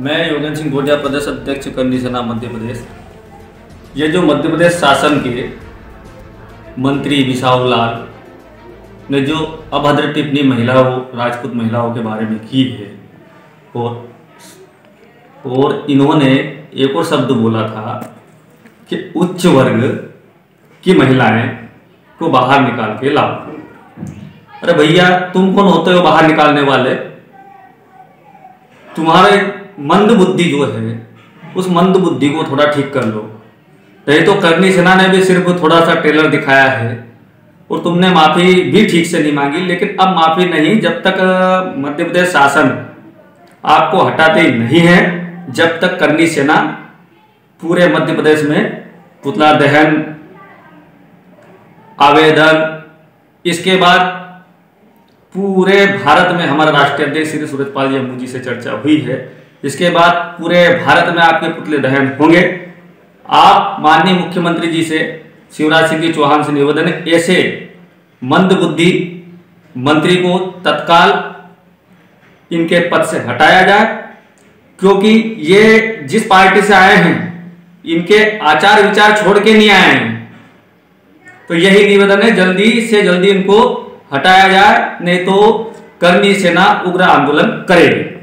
मैं योगेंद्र सिंह गोडिया प्रदेश अध्यक्ष करनी सेना मध्य प्रदेश। ये जो मध्य प्रदेश शासन के मंत्री विशाल लाल ने जो अभद्र टिप्पणी महिलाओं, राजपूत महिलाओं के बारे में की है, और और इन्होंने एक और शब्द बोला था कि उच्च वर्ग की महिलाएँ को बाहर निकाल के लाओ। अरे भैया, तुम कौन होते हो बाहर निकालने वाले? तुम्हारे मंद बुद्धि जो है, उस मंद बुद्धि को थोड़ा ठीक कर लो। नहीं तो करनी सेना ने भी सिर्फ़ थोड़ा सा टेलर दिखाया है, और तुमने माफ़ी भी ठीक से नहीं मांगी, लेकिन अब माफ़ी नहीं, जब तक मध्य प्रदेश शासन आपको हटाते नहीं है, जब तक करनी सेना पूरे मध्य प्रदेश में पुतला दहन, आवेदन, इसके बाद पूरे भारत में हमारा राष्ट्रीय अध्यक्ष श्री सूरजपाल जी जी से चर्चा हुई है। इसके बाद पूरे भारत में आपके पुतले दहन होंगे। आप माननीय मुख्यमंत्री जी से, शिवराज सिंह जी चौहान से निवेदन, ऐसे मंद बुद्धि मंत्री को तत्काल इनके पद से हटाया जाए, क्योंकि ये जिस पार्टी से आए हैं, इनके आचार विचार छोड़ के नहीं आए हैं। तो यही निवेदन है, जल्दी से जल्दी इनको हटाया जाए, नहीं तो करनी सेना उग्र आंदोलन करेगी।